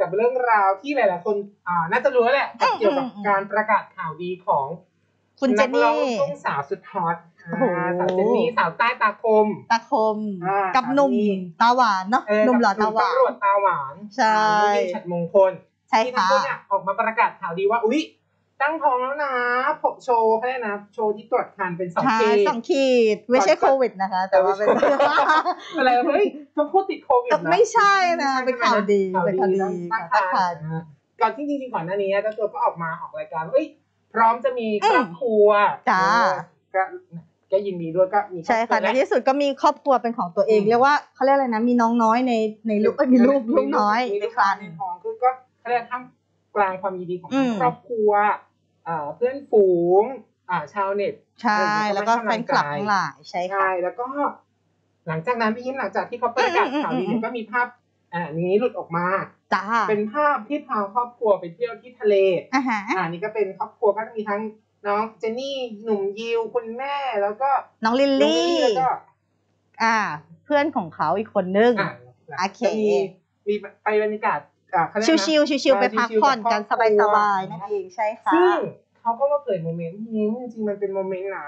กับเรื่องราวที่หลายๆ คนอ่าน่าจะรู้แล้วแหละอืมเกี่ยวกับอืมอืมการประกาศข่าวดีของคุณเจนนักร้องนี่ลูกทุ่งสาวสุดฮอตโอ้โหอ่าสาวเจนนี่สาวใต้ตาคม ตาคมอ่ากับหนุ่มนี่ตาหวานเนาะเออหนุ่มหล่อกับตาหวานตำรวจตาหวานใช่อ่านุ่มฉัดมงคลใช่ที่ทั้งค่ะคู่เนี่ยออกมาประกาศข่าวดีว่าอุ๊ย ตั้งท้องแล้วนะผมโชว์เขาเรียกนะ โชว์ที่ตรวจคันเป็นสองใช่เคสองขีด ไม่ใช่โควิดนะคะ แต่ว่าเป็นอะไรเฮ้ยเขาพูดติดโควิดนะไม่ใช่นะเป็นข่าวดีข่าวเป็นดีข่าวดีตั้งค่ะคัตั้นงครรภ์นะก่อนที่จริงๆก่อนหน้านี้เจ้าตัวก็ออกมาออกรายการว่าเอ้ยพร้อมจะมีครอบครัวจ้าเออก็ก็ยินดีด้วยก็มีรอบใช่ค่ะรัวในแล้วที่สุดก็มีครอบครัวเป็นของตัวเองอืมเรียกว่าเขาเรียกอะไรนะมีน้องน้อยในในลูกเอ้ยมีลูกลูกน้อยมีในลูกครัค้านในท้องคือก็เขาเรียกท่ามกลางความยินดีของอืมครอบครัวอ่า เพื่อนฝูงอ่าชาวเน็ตใช่แล้วก็แฟนคลับทั้งหลายใช่ค่ะใช่แล้วก็ หลังจากนั้นพี่ยิ้มหลังจากที่เขาประกาศข่าวดีอืมอืมอืมเนี่ยก็มีภาพอ่านี้หลุดออกมาจ้าเป็นภาพที่พาครอบครัวไปเที่ยวที่ทะเลอ่าฮะอ่านี่ก็เป็นครอบครัวก็จะมีทั้งน้องเจนนี่หนุ่มยิวคุณแม่แล้วก็ น้องลิลน้องลี่แล้วก็อ่า เพื่อนของเขาอีกคนนึงอ่าโอเคจะมีมีไปบรรยากาศอ่าเขาเรียกชินะวชิวชิวชิวๆไปพักผ่อนกันชิวๆกับครอบครัวสบายๆนั่นเองใช่ค่ะซึ่ง เขาก็มาเผยโมเมนต์นี้จริงๆมันเป็นโมเมนต์นะ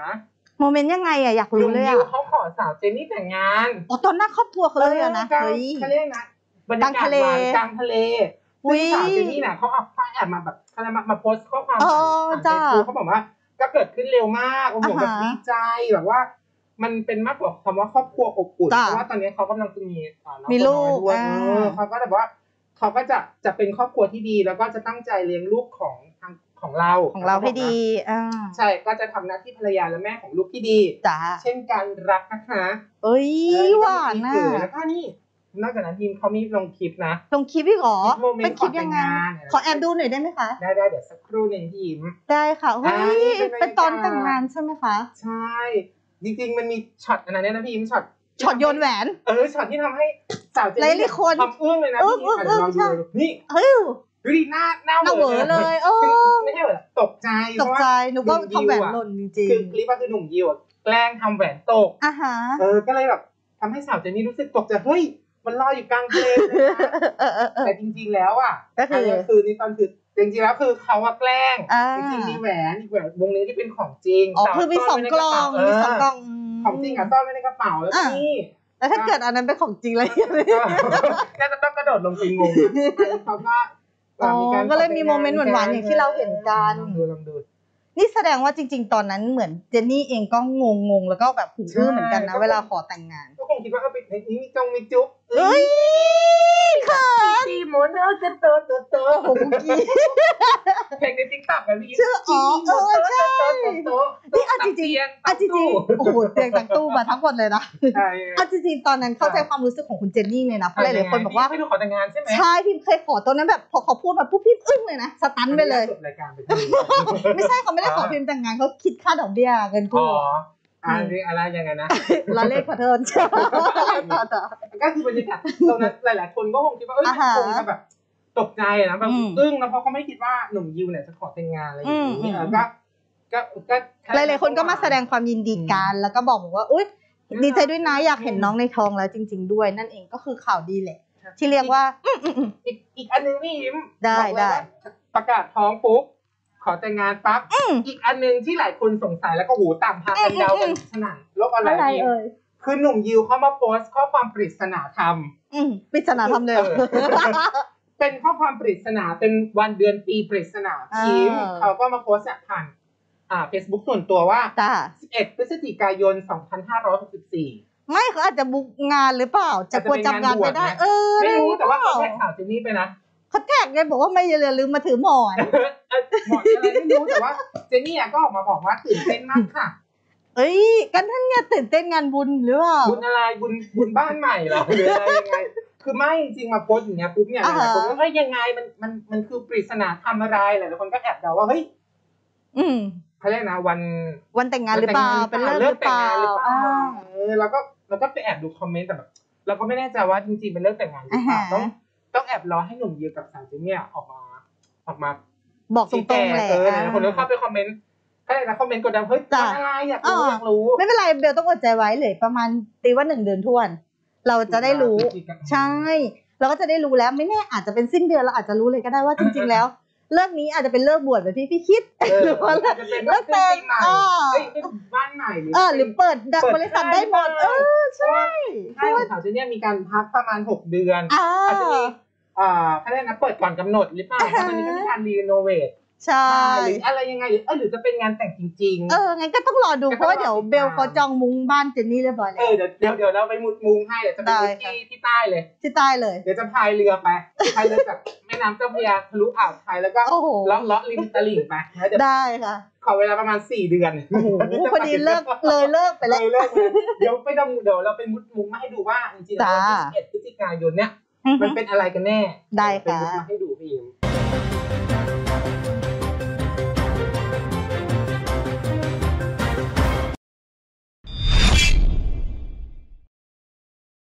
โมเมนต์ยังไงอะอยากลุรู้งเลยยิวอะเขาขอสาวเจนนี่แต่งงานอ๋อตอนหน้าครอบครัวเขาเลยอะนะกลางเฮ้ยเขาเรียกนะบรรยากาศกลางทะเลหวานกลางทะเลอุ๊ซึ่งยสาวเจนนี่น่ะเขาเอาเขาแอบมาแบบเขาเรียกมามาโพสต์ข้อความอ๋อผ่านจ้าเฟซบุ๊กเขาบอกว่า ก็เกิดขึ้นเร็วมากโอ้โหอ่าฮะแบบดีใจแบบว่า มันเป็นมากกว่าคำว่าครอบครัวอบอุ่นจ้าเพราะว่าตอนนี้เขากำลังจะมีอ่าน้องมีลูกตัวน้อยด้วยอ่าเออเขาก็แบบว่าเขาก็จะจะเป็นครอบครัวที่ดีแล้วก็จะตั้งใจเลี้ยงลูกของทาง ของเราของเราให้ดีอ่าใช่ก็จะทำหน้าที่ภรรยาและแม่ของลูกที่ดีจ้าเช่นกันรักนะคะเอ้ยเออหวานก็น่ะมีคลิปอยู่แล้วก็นี่นอกจากนั้นทีมเขามีลงคลิปนะลงคลิปอีกเหรอโมเมนต์เป็นคลิปยังไงก่อนแต่งงานเนี่ยขอแอบดูหน่อยได้ไหมคะได้ได้เดี๋ยวสักครู่หนึ่งทีมได้ค่ะเฮ้อ่ายนี่เป็นบรรยากาศเป็นตอนแต่งงานใช่ไหมคะใช่จริงๆมันมีช็อตอันนั้นด้วยนะพี่อิมช็อตช็อตโยนแหวน เออช็อตที่ทำให้สาวเจนหลายๆคนทำอึ้งเลยนะอึ้งพี่อิมอึ้งลองใช่ดูนี่เฮ้ย ดูดิหน้าหน้าหน้าเหวอเลยเอคืออไม่ใช่เหรอตกใจตกใจหนูก็หนุ่มยิวทำแหวนอะหล่นจริงคือคลิปว่าคือหนุ่มยิวอะแกล้งทำแหวนตกๆอะฮะเออก็เลยแบบทำให้สาวเจนนี่รู้สึกตกใจเฮ้ยมันลอยอยู่กลางทะเลเลยนะเออเออเออแต่จริง ๆ แล้วอะก็คือนนี้คือนี่ตอนคือจริงๆแล้วคือเขาว่าแกล้งอ่าจริงๆมีแหวนอีกแหวนวงนี้ที่เป็นของจริงอ๋อแต่คือมีสองกล่องซ่นมีไว้ในสองกล่องเของจริงอะซ่อนไว้ในกระเป๋าแล้วก็อะนี่แล้วถ้าเกิดอันนั้นเป็นของจริงเลยก็จะต้องกระโดดลงไปงงเขาก็ อ๋อารก็เลยมีโมเมนต์หวานๆอย่างที่เราเห็นกันลองดูลองดูนี่แสดงว่าจริง ๆ ตอนนั้นเหมือนเจนนี่เองก็งงงๆแล้วก็แบบหูอื้อเหมือนกันนะใช่เวลาขอแต่งงาน ก็คงคิดว่าเออเป็นนี่มีจงมีจุ๊บเฮ้ยเขิ นจีโมโนจะโตโตโตโอ้โหเมื่อกี้เพลงในติ๊กต็อกนะพี่ชื่ออ๋อเออใช่โตนี่เอาจริงๆเอาจริงๆโอ้โหเตียงตังตู้มาทั้งหมดเลยนะใช่เอาจริงๆตอนนั้นเข้าใจความรู้สึกของคุณเจนนี่เลยนะเพราะหลายๆคนบอกว่าไม่ดูขอแต่งงานใช่ไหมใช่พิมเคยขอตอนนั้นแบบพอเขาพูดมาปุ๊บพิมอึ้งเลยนะสตันไปเลยจบรายการไปที่ไม่ใช่เขาไม่ได้ขอพิมแต่งงานเขาคิดค่าดอกเบี้ยเงินอ๋กู้ ออ่านี่อะไรยังไงนะละเลขขอโทษก็คือบรรยากาศตรงนั้นหลาย ๆ คนก็คงคิดว่าเอ้ยอ่าฮะคงจะแบบตกใจนะแบบอืมอึ้งนะเพราะเขาไม่คิดว่าหนุ่มยิวเนี่ยจะขอแต่งงานอะไรอย่างอืนี้มเออก็ก็ก็หลาย ๆ คนก็มาแสดงความยินดีกันแล้วก็บอกบอกว่าอุ๊ยดีใจด้วยนะอยากเห็นน้องในท้องแล้วจริง ๆ ด้วย นั่นเองก็คือข่าวดีแหละที่เรียกว่าอืมอืมอืมอีกอีกอันหนึงพี่ยิ้มได้บอกเลยได้ว่าประกาศท้องปุ๊บ ขอแต่งงานปั๊บอืมอีกอันหนึงที่หลายคนสงสัยแล้วก็หูต่างพากันเดากันสนั่นโลกออนไลอะไรน์พี่เอ่ยคือหนุ่มยิวเขามาโพสต์ข้อความปริศนาธรรม อืมปริศนาทำเลยเหรอเออเป็นข้อความปริศนาเป็นวันเดือนปีปริศนาอ่าพิมพ์เขาก็มาโพสต์เนี่ยผ่านอ่า Facebook ส่วนตัวว่า จ้า11 พฤศจิกายน 2564 ไม่เขาอาจจะบุกงานหรือเปล่า จะกลัวจำงานไม่ได้อาจจะเป็นงานบวชไหมเออไม่รู้แต่ว่าเปเขาล่แท็กข่าวเจนนี่ไปนะ เขาแท็กไงบอกว่าไม่อย่าลืมมาถือหมอนเออหมดอะไรไม่รู้แต่ว่าเจนนี่อะก็ออกมาบอกว่าตื่นเต้นมากค่ะ เอ้ยกันท่านเนี่ยตื่นเต้นงานบุญหรือเปล่าบุญอะไรบุญบุญบ้านใหม่เหรอหรืออะไรยังไงคือไม่จริงๆมาโพสต์อย่างเงี้ยปุ๊บเนี่ยหอ่าฮะลายๆคนก็เฮ้ยยังไงมันมันมันคือปริศนาทำอะไรหลายๆคนก็แอบเดาว่าเฮ้ยอืมเขาเรียกนะวันวันแต่งงานหรือเปล่าเป็นเลิกหรือเปล่าหรือเปล่าอ่าเออแล้วก็เราก็ไปแอบดูคอมเมนต์แต่แบบเราก็ไม่แน่ใจว่าจริงๆเป็นเลิกแต่งงานหรือเปล่าอ่าฮะต้อง ต้องแอบรอให้หนุ่มยิวกับสาวเจนเนี่ยออกมา ออกมา บอกตรงๆแหละเออหลายๆคนก็เข้าไปคอมเมนต์ก็เลยนะคอมเมนต์กดดันเฮ้ยจ้ะวันอะไรอยากรู้อ่าอยากรู้ ไม่เป็นไรเบลต้องอดใจไว้เลย ประมาณตีว่าหนึ่งเดือนทวน เราจะได้รู้ ใช่ เราก็จะได้รู้แล้วไม่แน่อาจจะเป็นสิ้นเดือนเราอาจจะรู้เลยก็ได้ว่าจริง ๆ แล้ว เลิกนี้อาจจะเป็นเลิกบวชแบบที่พี่คิดเออหรือว่าอาจจะเป็นเลิกแต่งปีใหม่อ่าเฮ้ยเป็นบ้านใหม่หรือเออหรือเปิดบริษัทได้หมดเออใช่ใช่ของเขาจะเนี่ยมีการพักประมาณหกเดือนอ่าอาจจะมีอ่าเขาเรียกนะเปิดก่อนกำหนดหรือเปล่าเพราะตอนนี้ก็มีการรีโนเวท ใช่หรืออะไรยังไงหรือเออหรือจะเป็นงานแต่งจริง ๆ เอองั้นก็ต้องรอดูเพราะว่าเดี๋ยวเบลเขาจองมุ้งบ้านเจนนี่เรียบร้อยเอแล้วอเดี๋ยวเดี๋ยวเดี๋ยวเราไปมุดมุงให้เดี๋ยวจะไปมุดได้ค่ะที่ที่ใต้เลย ที่ใต้เลย เดี๋ยวจะพายเรือไปพายเรือจากแม่น้ำเจ้าพระยาทะลุอ่าวไทยแล้วก็โอ้โหเลาะเลาะริมตลิ่งไปแล้วเดี๋ยวได้ค่ะขอเวลาประมาณสี่เดือนโอ้โหพอดีเลิกเลยเลิกไปไปแล้วเลยเลิกเลยเดี๋ยวไปดำเดี๋ยวเราไปมุดมุงมาให้ดูว่าจริงๆแล้วจ้าวันที่11พฤศจิกายนเนี่ยอือฮึมันเป็นอะไรกันแน่ได้ไปค่ะมุดมาให้ดูพี่อิม